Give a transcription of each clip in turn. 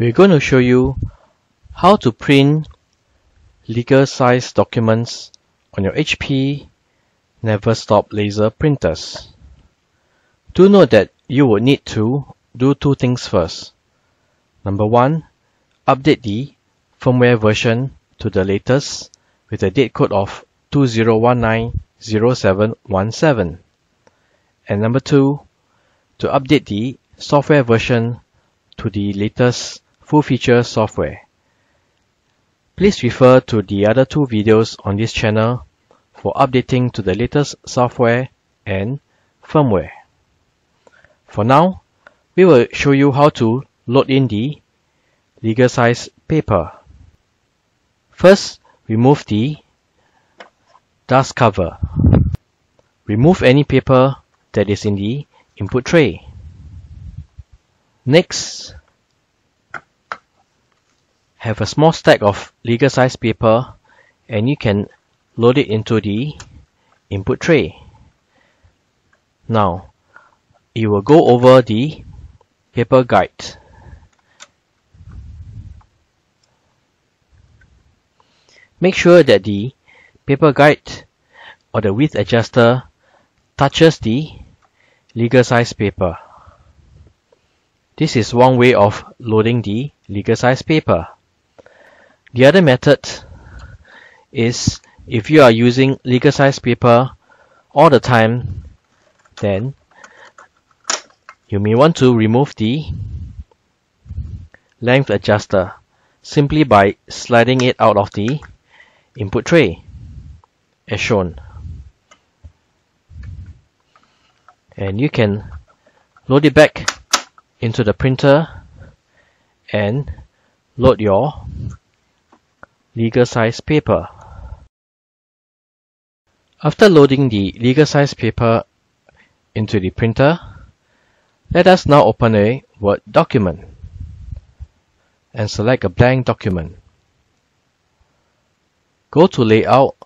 We're going to show you how to print legal size documents on your HP Neverstop laser printers. Do note that you will need to do two things first. Number one, update the firmware version to the latest with a date code of 20190717. And number two, to update the software version to the latest full feature software. Please refer to the other two videos on this channel for updating to the latest software and firmware. For now, we will show you how to load in the legal size paper. First, remove the dust cover. Remove any paper that is in the input tray. Next, have a small stack of legal size paper and you can load it into the input tray. Now, you will go over the paper guide. Make sure that the paper guide or the width adjuster touches the legal size paper. This is one way of loading the legal size paper. The other method is if you are using legal size paper all the time, then you may want to remove the length adjuster simply by sliding it out of the input tray as shown. And you can load it back into the printer and load your legal size paper. After loading the legal size paper into the printer, let us now open a Word document and select a blank document. Go to Layout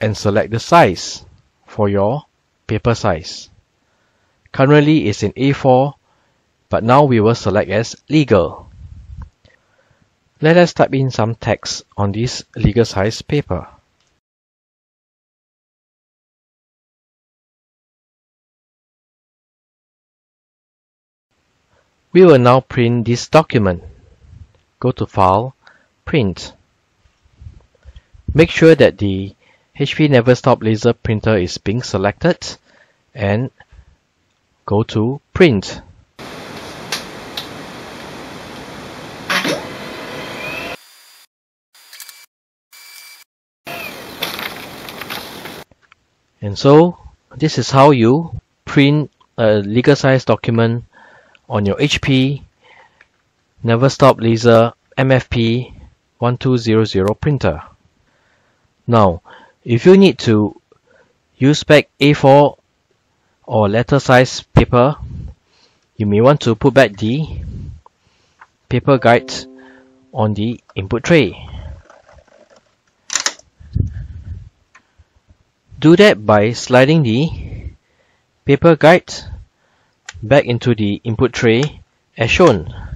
and select the size for your paper size. Currently it's in A4, but now we will select as legal. Let us type in some text on this legal size paper. We will now print this document. Go to File, Print. Make sure that the HP Neverstop laser printer is being selected and go to Print. And so this is how you print a legal size document on your HP Neverstop Laser MFP 1200 printer. Now, if you need to use spec A4 or letter size paper, you may want to put back the paper guide on the input tray. Do that by sliding the paper guide back into the input tray as shown.